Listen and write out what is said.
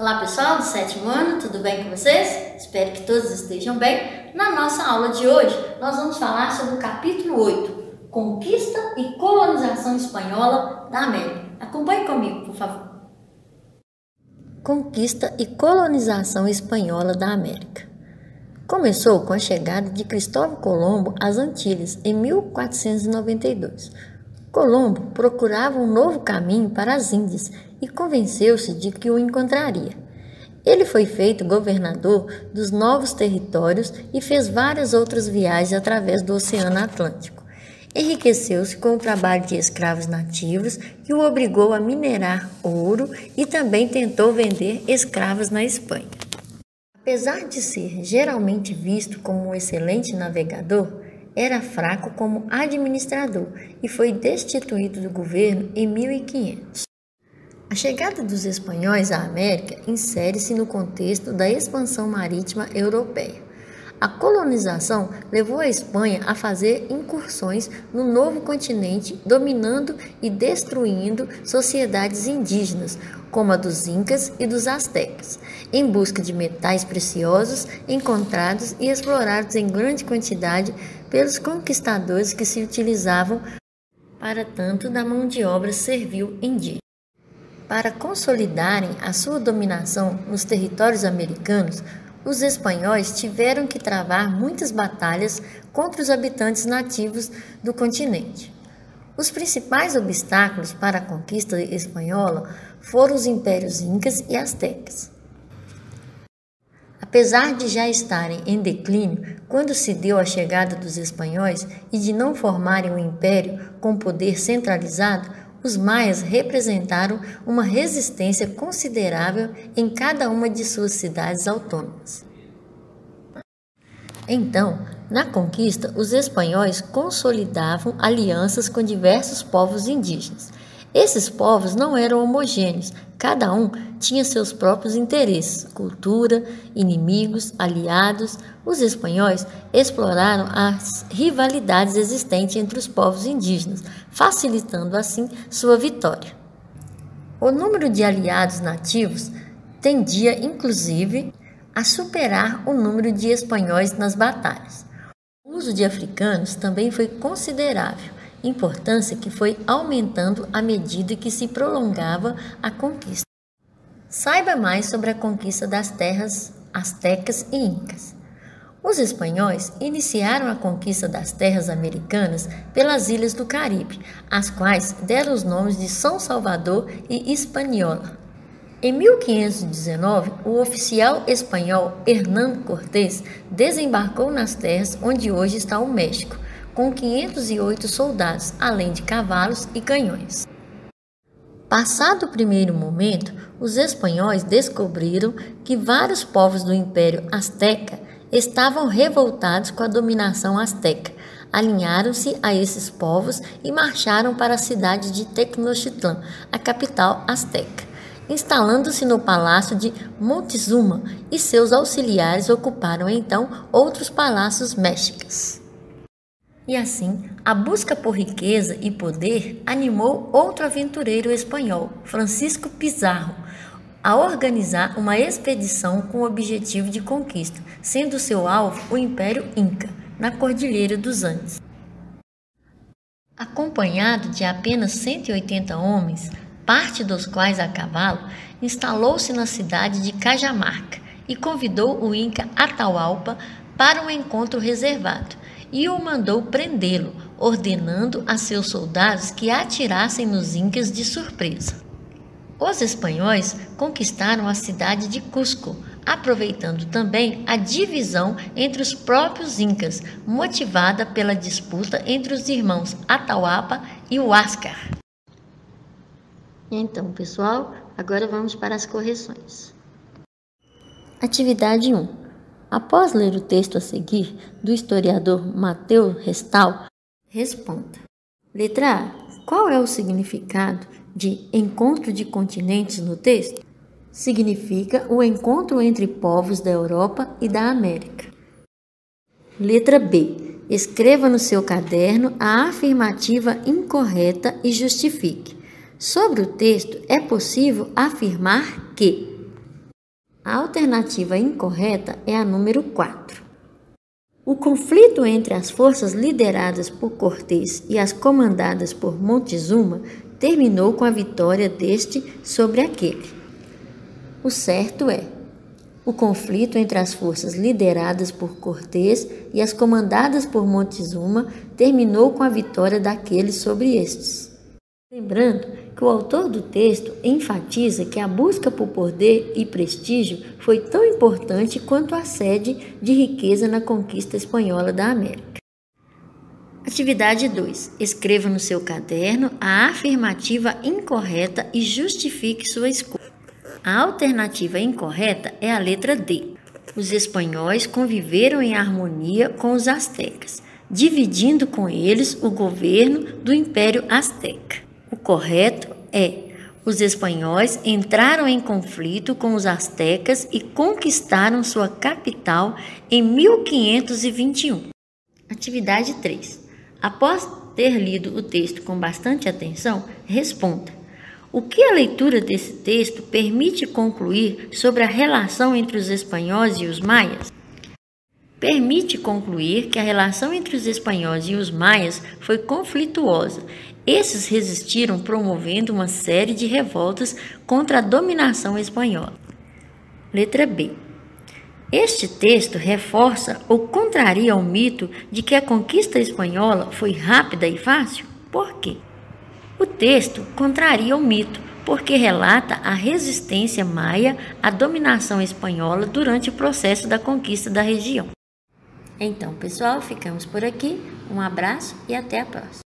Olá pessoal do sétimo ano, tudo bem com vocês? Espero que todos estejam bem. Na nossa aula de hoje, nós vamos falar sobre o capítulo 8, Conquista e Colonização Espanhola da América. Acompanhe comigo, por favor. Conquista e Colonização Espanhola da América. Começou com a chegada de Cristóvão Colombo às Antilhas em 1492. Colombo procurava um novo caminho para as Índias e convenceu-se de que o encontraria. Ele foi feito governador dos novos territórios e fez várias outras viagens através do Oceano Atlântico. Enriqueceu-se com o trabalho de escravos nativos que o obrigou a minerar ouro e também tentou vender escravos na Espanha. Apesar de ser geralmente visto como um excelente navegador, era fraco como administrador e foi destituído do governo em 1500. A chegada dos espanhóis à América insere-se no contexto da expansão marítima europeia. A colonização levou a Espanha a fazer incursões no novo continente, dominando e destruindo sociedades indígenas, como a dos Incas e dos Aztecas, em busca de metais preciosos encontrados e explorados em grande quantidade pelos conquistadores que se utilizavam para tanto da mão de obra servil indígena. Para consolidarem a sua dominação nos territórios americanos, os espanhóis tiveram que travar muitas batalhas contra os habitantes nativos do continente. Os principais obstáculos para a conquista espanhola foram os impérios incas e astecas. Apesar de já estarem em declínio quando se deu a chegada dos espanhóis e de não formarem um império com poder centralizado, os maias representaram uma resistência considerável em cada uma de suas cidades autônomas. Então, na conquista, os espanhóis consolidavam alianças com diversos povos indígenas. Esses povos não eram homogêneos, cada um tinha seus próprios interesses, cultura, inimigos, aliados. Os espanhóis exploraram as rivalidades existentes entre os povos indígenas, facilitando assim sua vitória. O número de aliados nativos tendia, inclusive, a superar o número de espanhóis nas batalhas. O uso de africanos também foi considerável importância que foi aumentando à medida que se prolongava a conquista. Saiba mais sobre a conquista das terras astecas e incas. Os espanhóis iniciaram a conquista das terras americanas pelas ilhas do Caribe, às quais deram os nomes de São Salvador e Hispaniola. Em 1519, o oficial espanhol Hernando Cortés desembarcou nas terras onde hoje está o México com 508 soldados, além de cavalos e canhões. Passado o primeiro momento, os espanhóis descobriram que vários povos do Império Azteca estavam revoltados com a dominação azteca. Alinharam-se a esses povos e marcharam para a cidade de Tecnochtitlan, a capital azteca, instalando-se no palácio de Montezuma e seus auxiliares ocuparam então outros palácios mexicas. E assim, a busca por riqueza e poder animou outro aventureiro espanhol, Francisco Pizarro, a organizar uma expedição com o objetivo de conquista, sendo seu alvo o Império Inca, na Cordilheira dos Andes. Acompanhado de apenas 180 homens, parte dos quais a cavalo, instalou-se na cidade de Cajamarca e convidou o Inca Atahualpa para um encontro reservado e o mandou prendê-lo, ordenando a seus soldados que atirassem nos incas de surpresa. Os espanhóis conquistaram a cidade de Cusco, aproveitando também a divisão entre os próprios incas, motivada pela disputa entre os irmãos Atahualpa e Huáscar. Então, pessoal, agora vamos para as correções. Atividade 1. Após ler o texto a seguir, do historiador Mateus Restal, responda. Letra A. Qual é o significado de encontro de continentes no texto? Significa o encontro entre povos da Europa e da América. Letra B. Escreva no seu caderno a afirmativa incorreta e justifique. Sobre o texto, é possível afirmar que A alternativa incorreta é a número 4. O conflito entre as forças lideradas por Cortés e as comandadas por Montezuma terminou com a vitória deste sobre aquele. O certo é: o conflito entre as forças lideradas por Cortés e as comandadas por Montezuma terminou com a vitória daqueles sobre estes. Lembrando que o autor do texto enfatiza que a busca por poder e prestígio foi tão importante quanto a sede de riqueza na conquista espanhola da América. Atividade 2. Escreva no seu caderno a afirmativa incorreta e justifique sua escolha. A alternativa incorreta é a letra D. Os espanhóis conviveram em harmonia com os astecas, dividindo com eles o governo do Império Azteca. O correto é: os espanhóis entraram em conflito com os astecas e conquistaram sua capital em 1521. Atividade 3. Após ter lido o texto com bastante atenção, responda: o que a leitura desse texto permite concluir sobre a relação entre os espanhóis e os maias? Permite concluir que a relação entre os espanhóis e os maias foi conflituosa esses resistiram promovendo uma série de revoltas contra a dominação espanhola. Letra B. Este texto reforça ou contraria o mito de que a conquista espanhola foi rápida e fácil? Por quê? O texto contraria o mito porque relata a resistência maia à dominação espanhola durante o processo da conquista da região. Então, pessoal, ficamos por aqui. Um abraço e até a próxima.